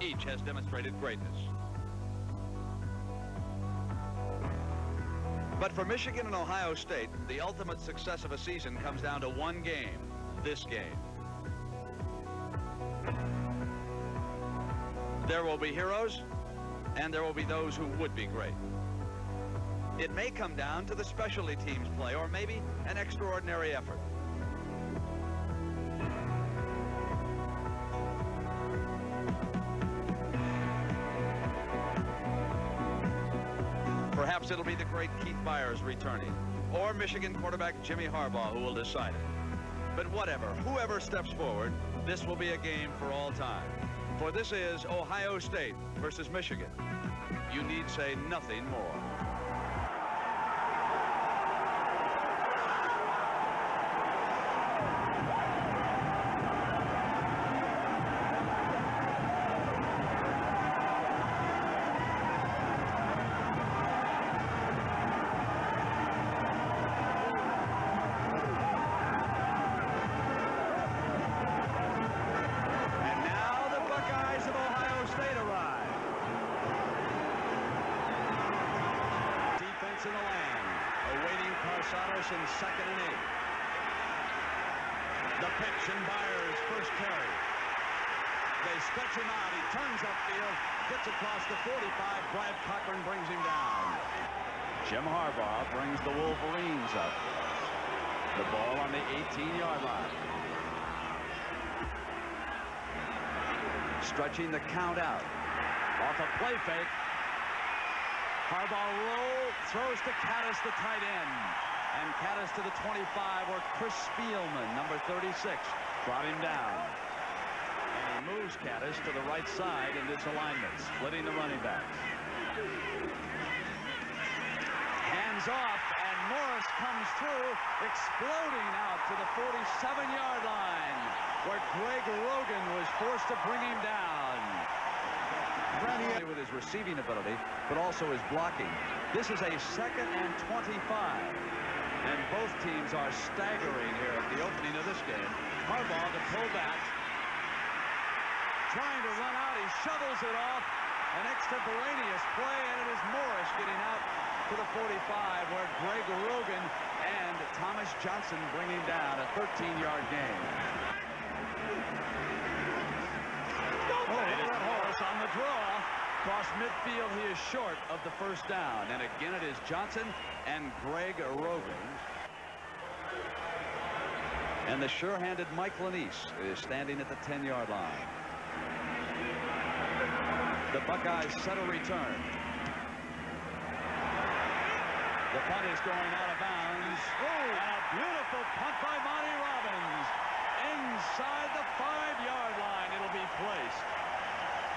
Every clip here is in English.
Each has demonstrated greatness. But for Michigan and Ohio State, the ultimate success of a season comes down to one game, this game. There will be heroes, and there will be those who would be great. It may come down to the specialty teams play, or maybe an extraordinary effort. Perhaps it'll be the great Keith Byars returning, or Michigan quarterback Jimmy Harbaugh who will decide it. But whatever, whoever steps forward, this will be a game for all time. For this is Ohio State versus Michigan. You need say nothing more. Out. He turns upfield, gets across the 45. Brad Cochran brings him down. Jim Harbaugh brings the Wolverines up. The ball on the 18-yard line. Stretching the count out. Off a play fake. Harbaugh roll, throws to Kattus, the tight end. And Kattus to the 25, where Chris Spielman, number 36, brought him down. Moves Kattus to the right side in this alignment, splitting the running backs. Hands off, and Morris comes through, exploding out to the 47-yard line, where Greg Rogan was forced to bring him down. With his receiving ability, but also his blocking. This is a second and 25. And both teams are staggering here at the opening of this game. Harbaugh to pull back. Trying to run out. He shovels it off. An extemporaneous play, and it is Morris getting out to the 45, where Greg Rogan and Thomas Johnson bring him down. A 13-yard game. Oh, Morris on the draw. Across midfield, he is short of the first down. And again, it is Johnson and Greg Rogan. And the sure-handed Mike Lanese is standing at the 10-yard line. The Buckeyes set a return. The punt is going out of bounds. And a beautiful punt by Monty Robbins. Inside the five-yard line, it'll be placed.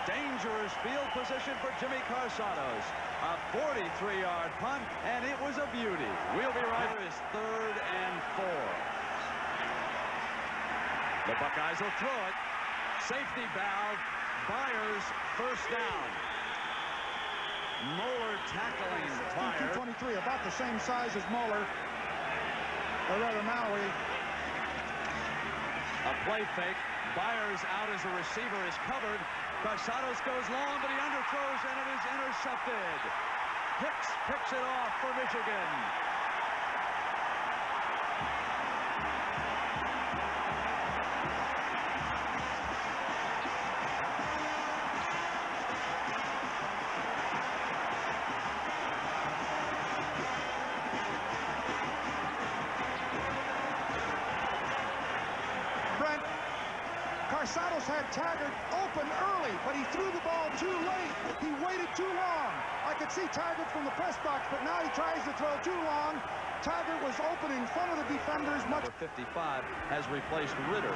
Dangerous field position for Jimmy Karsatos. A 43-yard punt, and it was a beauty. We'll be right. Here is third and four. The Buckeyes will throw it. Safety valve. Byars first down. Moeller tackling Byars. 223, about the same size as Moeller. Or rather, Maui. A play fake. Byars out as a receiver is covered. Karsatos goes long, but he underthrows, and it is intercepted. Hicks picks it off for Michigan. Taggart open early, but he threw the ball too late. He waited too long. I could see Taggart from the press box, but now he tries to throw too long. Taggart was open in front of the defenders much. Number 55 has replaced Ritter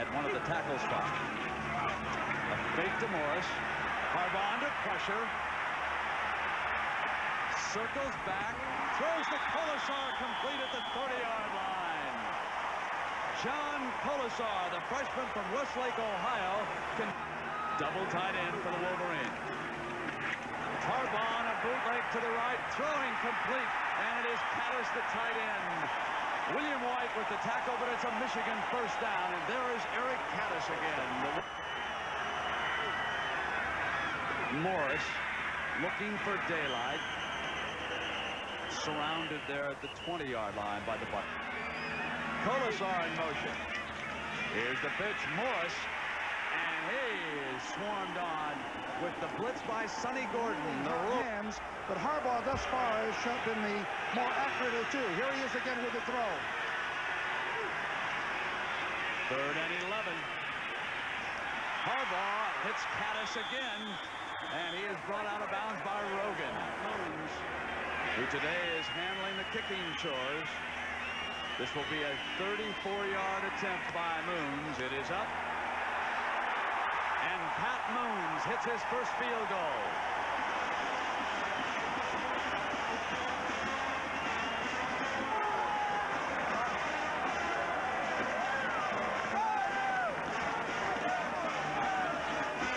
at one of the tackle spots. A fake to Morris. Harbaugh under pressure. Circles back. Throws to Kolesar complete at the 30-yard line. John Kolesar, the freshman from Westlake, Ohio, can double tight end for the Wolverine. Harbaugh on a bootleg to the right, throwing complete, and it is Kattus, the tight end. William White with the tackle, but it's a Michigan first down, and there is Eric Kattus again. Morris looking for daylight. Surrounded there at the 20-yard line by the Buck. Kolesar in motion. Here's the pitch. Morris. And he is swarmed on with the blitz by Sonny Gordon. The hands, but Harbaugh thus far has been the more accurate of two. Here he is again with the throw. Third and 11. Harbaugh hits Kattus again, and he is brought out of bounds by Rogan, who today is handling the kicking chores. This will be a 34-yard attempt by Moons. It is up. And Pat Moons hits his first field goal.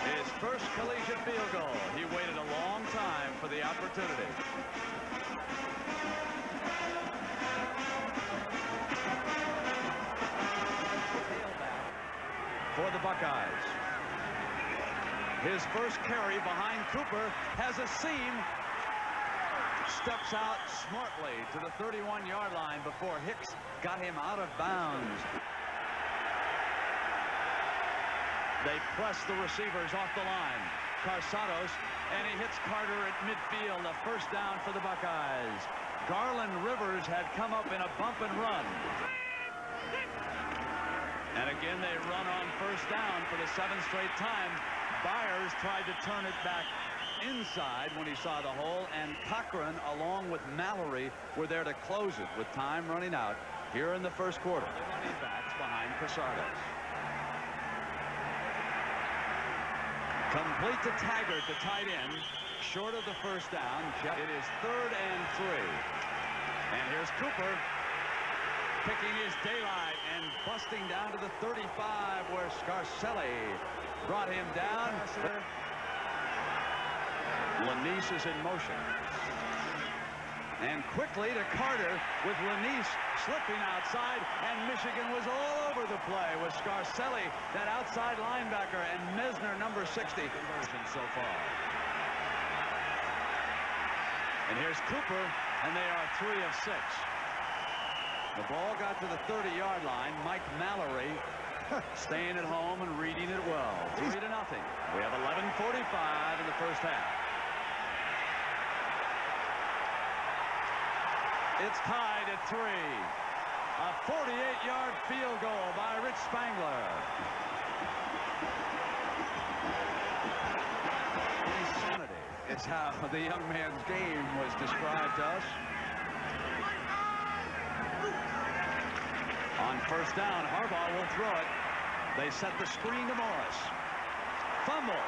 His first collegiate field goal. He waited a long time for the opportunity. For the Buckeyes. His first carry behind Cooper has a seam. Steps out smartly to the 31-yard line before Hicks got him out of bounds. They press the receivers off the line. Karsatos, and he hits Carter at midfield, a first down for the Buckeyes. Garland Rivers had come up in a bump and run. And again, they run on first down for the seventh straight time. Byars tried to turn it back inside when he saw the hole, and Cochran, along with Mallory, were there to close it with time running out here in the first quarter. The running backs behind Karsatos. Complete to Taggart, the tight end, short of the first down. It is third and three. And here's Cooper picking his daylight and busting down to the 35 where Scarcelli brought him down. Lanese is in motion. And quickly to Carter with Lanese slipping outside and Michigan was all over the play with Scarcelli that outside linebacker and Messner number 60 conversion so far. And here's Cooper and they are three of six. The ball got to the 30-yard line. Mike Mallory staying at home and reading it well. Three to nothing. We have 11:45 in the first half. It's tied at three. A 48-yard field goal by Rich Spangler. Insanity is how the young man's game was described to us. On first down, Harbaugh will throw it. They set the screen to Morris. Fumble.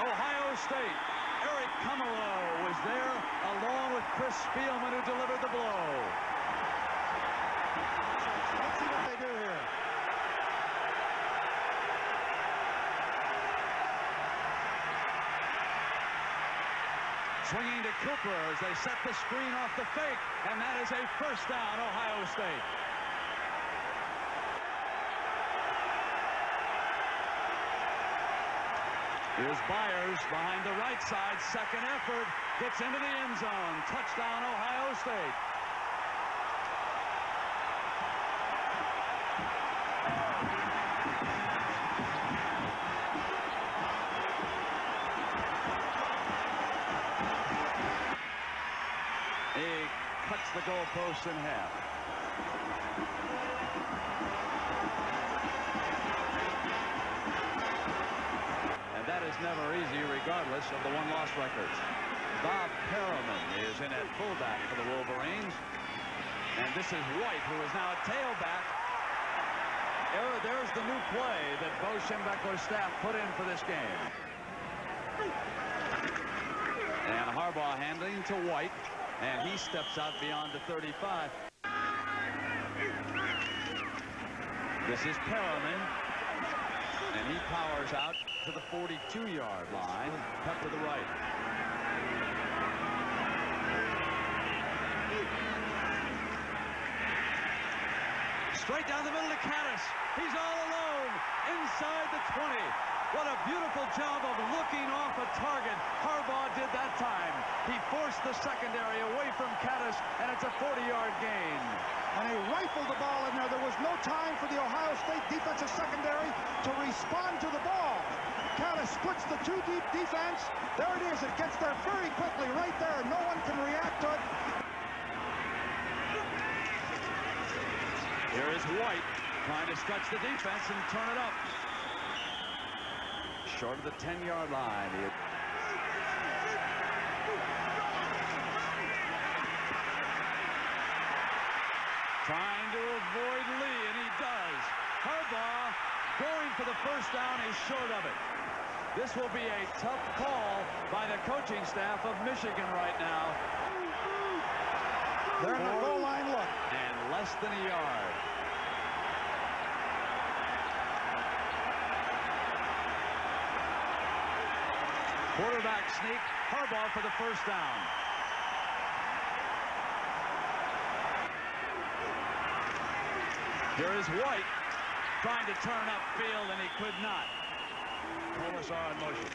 Ohio State. Eric Kumerow was there along with Chris Spielman who delivered the blow. Let's see what they do here. Swinging to Cooper as they set the screen off the fake, and that is a first down, Ohio State. Here's Byars behind the right side. Second effort. Gets into the end zone. Touchdown, Ohio State. He cuts the goalpost in half. And that is never easy regardless of the one-loss records. Bob Perryman is in at fullback for the Wolverines. And this is White, who is now a tailback. There's the new play that Bo Schembechler's staff put in for this game. And Harbaugh handling to White. And he steps out beyond the 35. This is Perryman. And he powers out to the 42-yard line. Cut to the right. Straight down the middle to Kattus. He's all alone inside the 20. What a beautiful job of looking off a target. Harbaugh did that time. He forced the secondary away from Kattus, and it's a 40-yard gain. And he rifled the ball in there. There was no time for the Ohio State defensive secondary to respond to the ball. Kattus splits the two-deep defense. There it is. It gets there very quickly right there. No one can react to it. Here is White trying to stretch the defense and turn it up. Short of the 10-yard line. He trying to avoid Lee, and he does. Harbaugh going for the first down is short of it. This will be a tough call by the coaching staff of Michigan right now. They're in the goal line look. And less than a yard. Quarterback sneak. Harbaugh for the first down. Here is White trying to turn upfield, and he could not. Kolesar in motion.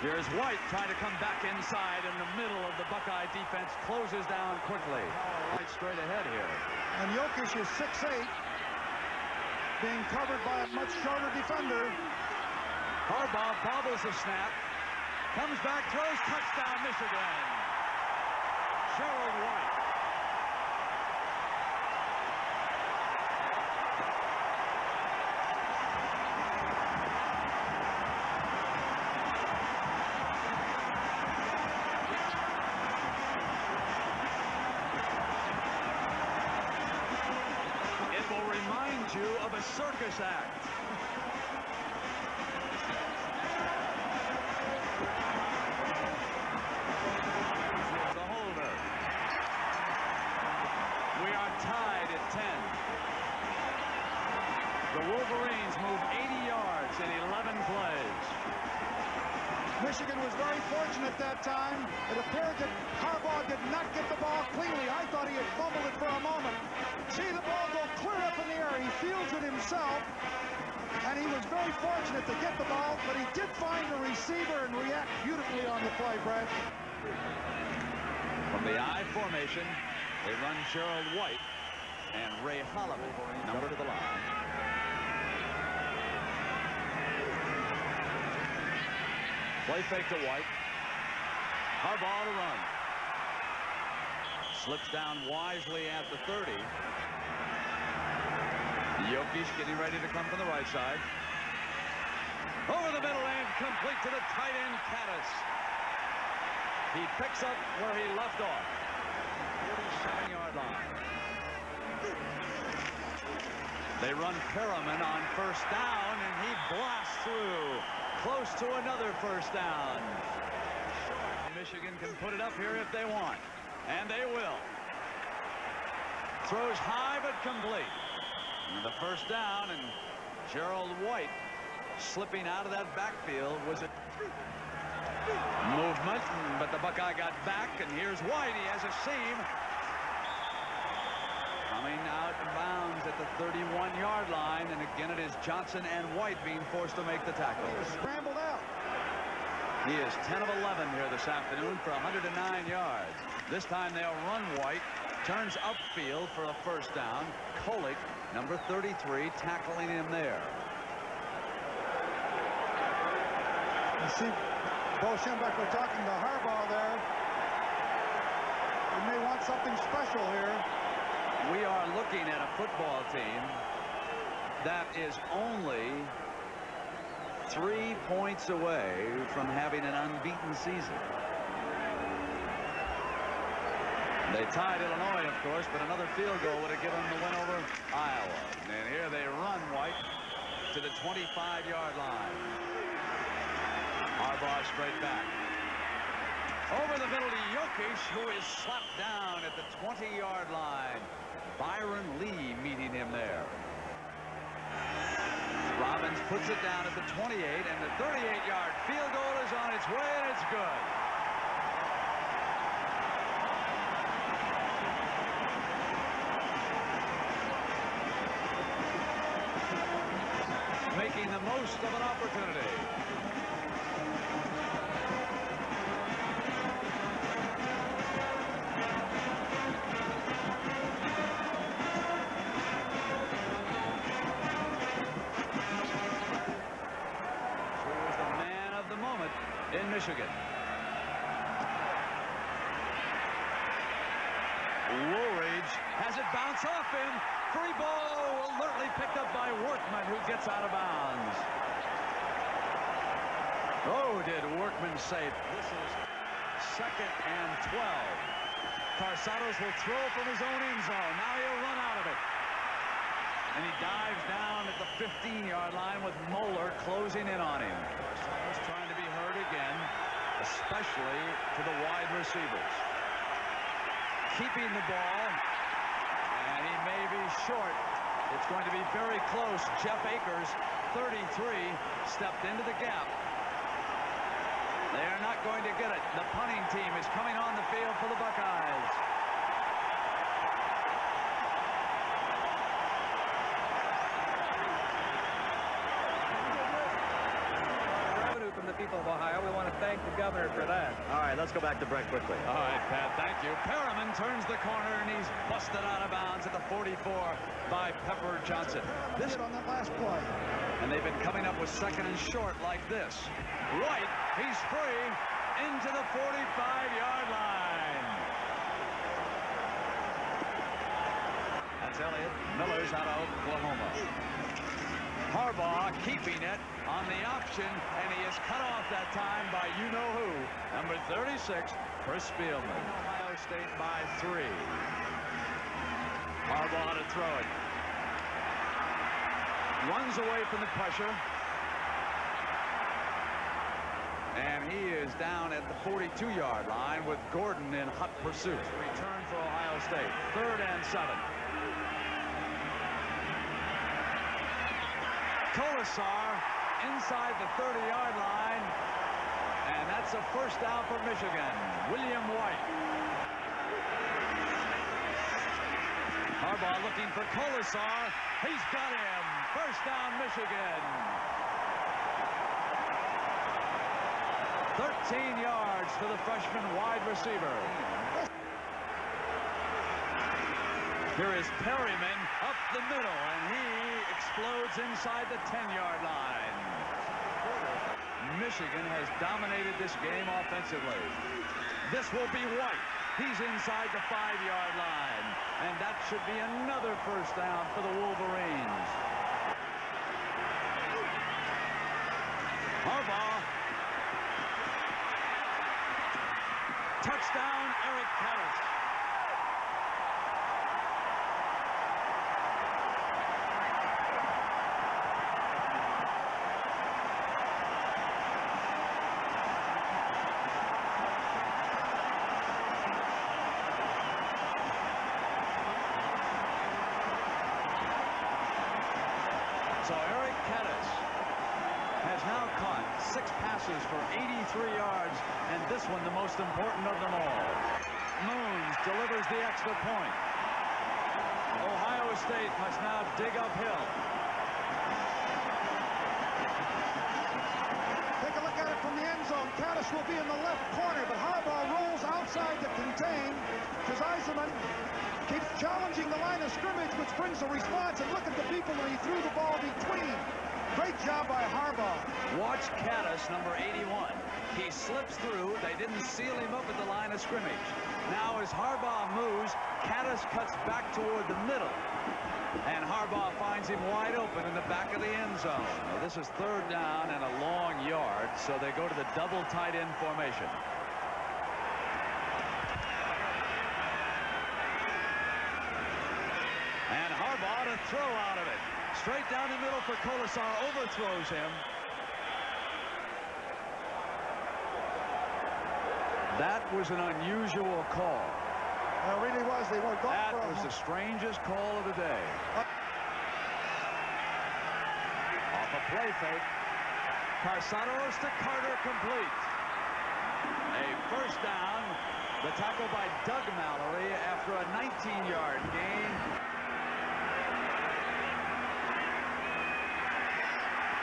Here's White trying to come back inside in the middle of the Buckeye defense. Closes down quickly. Right straight ahead here. And Jokisch is 6'8", being covered by a much shorter defender. Harbaugh bobbles the snap. Comes back, throws, touchdown, Michigan. Gerald White. It will remind you of a circus act. The holder. We are tied at 10. The Wolverines move 80 yards in 11 plays. Michigan was very fortunate that time. It appeared that Harbaugh did not get the ball cleanly. I thought he had fumbled it for a moment. See the ball go clear up in the air. He fields it himself. And he was very fortunate to get the ball, but he did find a receiver and react beautifully on the play, Brad. From the I formation, they run Gerald White and Ray Holloway, number to the line. Play fake to White. Harbaugh to run. Slips down wisely at the 30. Jokisch getting ready to come from the right side. Over the middle and complete to the tight end, Kattus. He picks up where he left off. 47-yard line. They run Perryman on first down, and he blasts through. Close to another first down. Michigan can put it up here if they want. And they will. Throws high but complete. And the first down, and Gerald White slipping out of that backfield was a movement, but the Buckeye got back, and here's White. He has a seam. Coming out of bounds at the 31-yard line, and again it is Johnson and White being forced to make the tackle. Scrambled out. He is 10 of 11 here this afternoon for 109 yards. This time they'll run White, turns upfield for a first down. Kolic, number 33, tackling him there. You see Bo Schembechler talking to Harbaugh there. He may want something special here. We are looking at a football team that is only three points away from having an unbeaten season. They tied Illinois, of course, but another field goal would have given them the win over Iowa. And here they run White to the 25-yard line. Harbaugh straight back. Over the middle to Jokisch, who is slapped down at the 20-yard line. Byron Lee meeting him there. Robbins puts it down at the 28, and the 38-yard field goal is on its way, and it's good. Making the most of an opportunity. Michigan? Woolridge has it bounce off him. Free ball alertly picked up by Workman, who gets out of bounds. Oh, did Workman save. This is second and 12. Karsatos will throw from his own end zone. Now he'll run out of it. And he dives down at the 15-yard line with Moeller closing in on him. Trying to be heard again, especially to the wide receivers keeping the ball. And he may be short. It's going to be very close. Jeff Akers, 33, stepped into the gap. They are not going to get it. The punting team is coming on the field for the Buckeyes. from the people of Ohio. We want to thank the governor for that. All right, let's go back to Brett quickly. All right, Pat, thank you. Perryman turns the corner, and he's busted out of bounds at the 44 by Pepper Johnson. This on that last play. And they've been coming up with second and short like this. Right, he's free into the 45-yard line. That's Elliott. Miller's out of Oklahoma. Harbaugh keeping it on the option, and he is cut off that time by you-know-who, number 36, Chris Spielman. Ohio State by three. Harbaugh to throw it. Runs away from the pressure. And he is down at the 42-yard line with Gordon in hot pursuit. Return for Ohio State. Third and seven. Kolesar inside the 30-yard line. And that's a first down for Michigan. William White. Harbaugh looking for Kolesar. He's got him. First down, Michigan. 13 yards for the freshman wide receiver. Here is Perryman up the middle, and he explodes inside the 10-yard line. Michigan has dominated this game offensively. This will be White. He's inside the five-yard line, and that should be another first down for the Wolverines. Harbaugh. Touchdown, Eric Kattus. So Eric Kattus has now caught six passes for 83 yards, and this one the most important of them all. Moons delivers the extra point. Ohio State must now dig uphill. Take a look at it from the end zone. Kattus will be in the left corner, but Harbaugh rolls outside to contain. Kazaisaman keeps challenging the line of scrimmage, which brings a response. And look at the people that he threw the ball between. Great job by Harbaugh. Watch Kattus, number 81. He slips through. They didn't seal him up at the line of scrimmage. Now as Harbaugh moves, Kattus cuts back toward the middle. And Harbaugh finds him wide open in the back of the end zone. This is third down and a long yard, so they go to the double tight end formation. And Harbaugh to throw out of it. Straight down the middle for Kolesar, overthrows him. That was an unusual call. It really was. They were going That was the strangest call of the day. Off a play fake. Karsatos to Carter complete. A first down. The tackle by Doug Mallory after a 19-yard gain.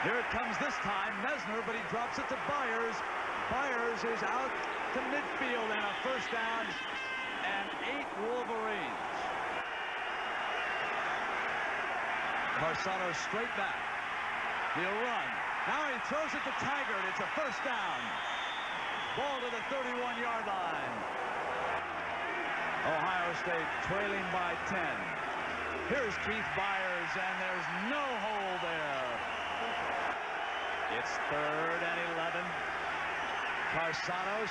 Here it comes this time. Messner, but he drops it to Byars. Byars is out to midfield and a first down and eight Wolverines. Karsatos straight back. He'll run. Now he throws it to Taggart. It's a first down. Ball to the 31-yard line. Ohio State trailing by 10. Here's Keith Byars, and there's no hole there. It's third and 11. Karsatos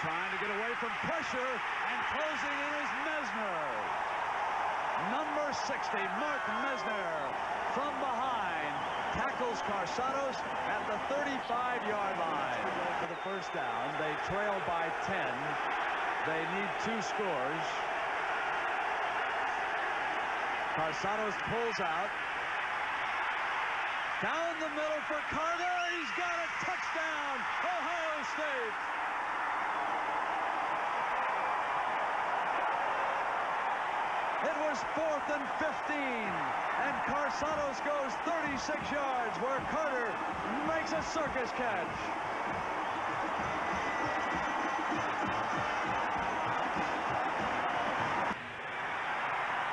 trying to get away from pressure, and closing in is Messner. Number 60, Mark Messner from behind, tackles Karsatos at the 35-yard line. For the first down, they trail by 10. They need two scores. Karsatos pulls out. Down the middle for Carter. He's got a touchdown. Ohio State. It was fourth and 15. And Karsatos goes 36 yards where Carter makes a circus catch.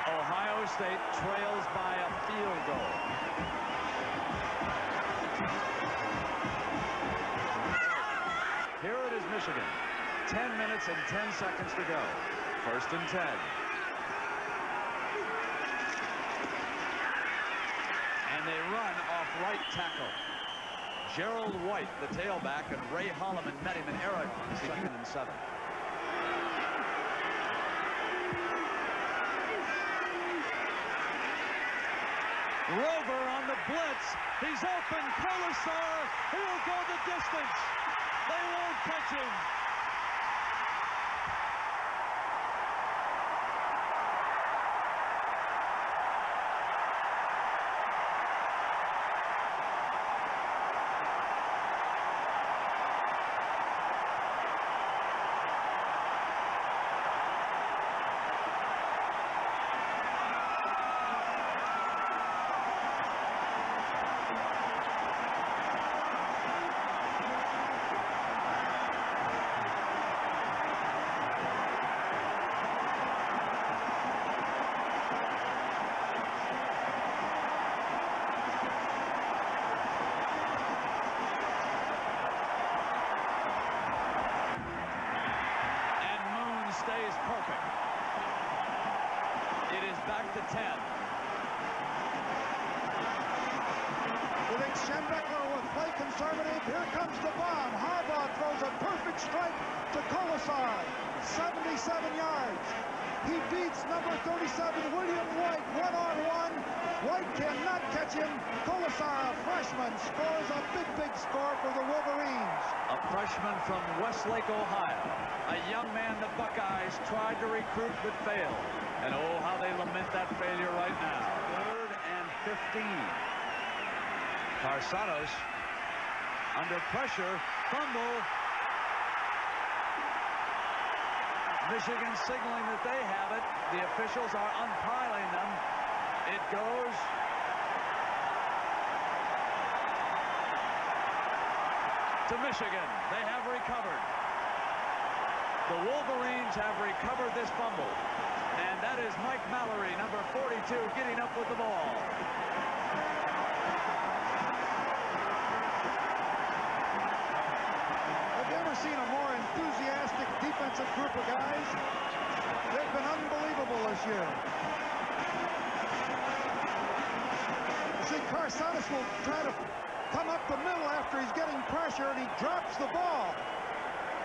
Ohio State trails by a field goal. Michigan. 10 minutes and 10 seconds to go. First and 10. And they run off right tackle. Gerald White, the tailback, and Ray Holloman met him in Eric, second and seven. Rover on the blitz. He's open. Kolesar. He'll go the distance. They won't catch him. And Moon stays perfect. It is back to 10. You think Schembechler will play conservative? Here comes the bomb. Harbaugh throws a perfect strike to Kolesar. 77 yards. He beats number 37, William White, one-on-one. White cannot catch him. Kolesar, a freshman, scores a big, big score for the Wolverines. A freshman from Westlake, Ohio. A young man the Buckeyes tried to recruit but failed. And oh, how they lament that failure right now. Third and 15. Karsatos under pressure. Fumble. Michigan signaling that they have it. The officials are unpiling them. It goes to Michigan. They have recovered. The Wolverines have recovered this fumble. And that is Mike Mallory, number 42, getting up with the ball. Have you ever seen a more enthusiastic defensive group of guys? They've been unbelievable this year. You see, Karsatos will try to come up the middle after he's getting pressure, and he drops the ball.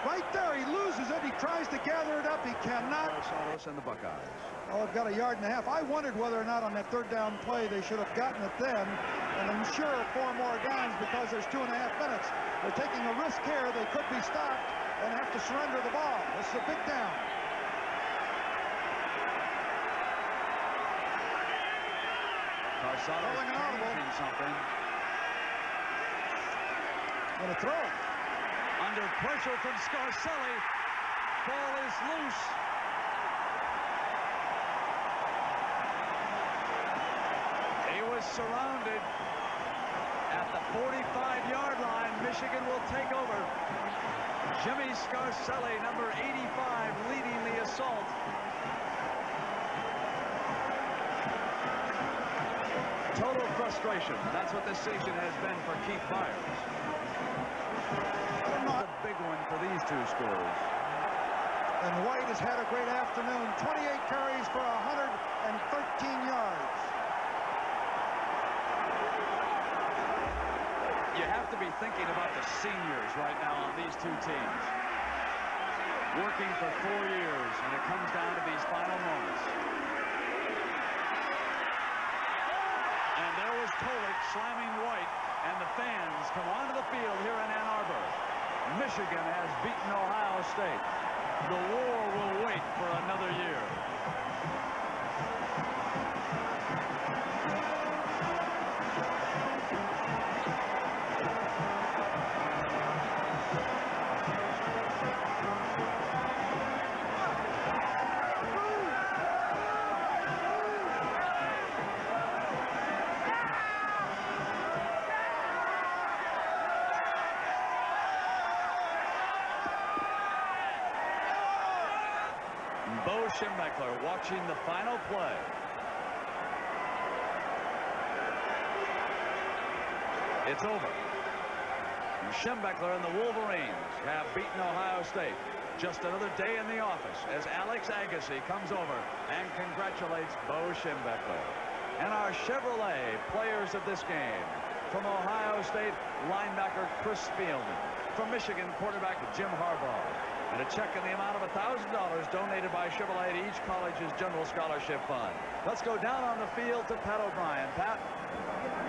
Right there, he loses it. He tries to gather it up. He cannot. Karsatos and the Buckeyes. Oh, I've got a yard and a half. I wondered whether or not on that third down play they should have gotten it then and I'm sure four more downs because there's two and a half minutes. They're taking a risk here. They could be stopped and have to surrender the ball. This is a big down. Throwing an audible. something. Going to throw. Under pressure from Scarcelli. Ball is loose. He was surrounded. At the 45-yard line, Michigan will take over. Jimmy Scarcelli, number 85, leading the assault. Total frustration. That's what this season has been for Keith Byars. Big one for these two schools. And White has had a great afternoon. 28 carries for 113 yards. You have to be thinking about the seniors right now on these two teams. Working for four years, and it comes down to these final moments. And there was Kolic slamming White, and the fans come onto the field here in Ann Arbor. Michigan has beaten Ohio State. The war will wait for another year. Bo watching the final play. It's over. And Schembechler and the Wolverines have beaten Ohio State. Just another day in the office as Alex Agassi comes over and congratulates Bo Schembechler. And our Chevrolet players of this game. From Ohio State, linebacker Chris Spielman. From Michigan, quarterback Jim Harbaugh. And a check in the amount of $1,000 donated by Chevrolet to each college's general scholarship fund. Let's go down on the field to Pat O'Brien. Pat?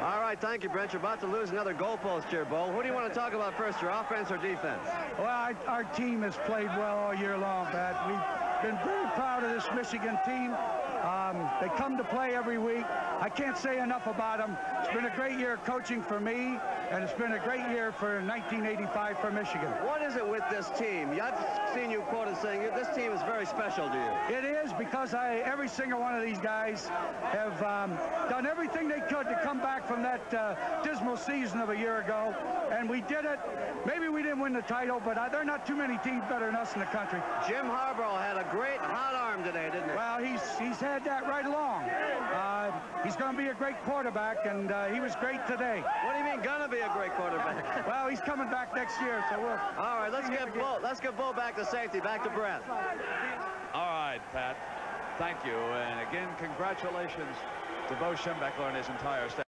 All right, thank you, Brent. You're about to lose another goalpost here, Bo. Who do you want to talk about first, your offense or defense? Well, our, our team has played well all year long, Pat. We've been very proud of this Michigan team. Um, they come to play every week. I can't say enough about them. It's been a great year coaching for me, and it's been a great year for 1985 for Michigan. What is it with this team? I've seen you quoted saying this team is very special to you. It is because I, every single one of these guys have um, done everything they could to come back from that uh, dismal season of a year ago, and we did it. Maybe we didn't win the title, but uh, there are not too many teams better than us in the country. Jim Harbaugh had a great hot arm today, didn't he? Well, he's he's had that right along. Uh, he's going to be a great quarterback, and uh, he was great today. What do you mean gonna be a great quarterback? Well, he's coming back next year, so we'll. All right, let's get Bo. Let's get Bo back to safety. Back to Brent. All right, Pat. Thank you. And again, congratulations to Bo Schembechler and his entire staff.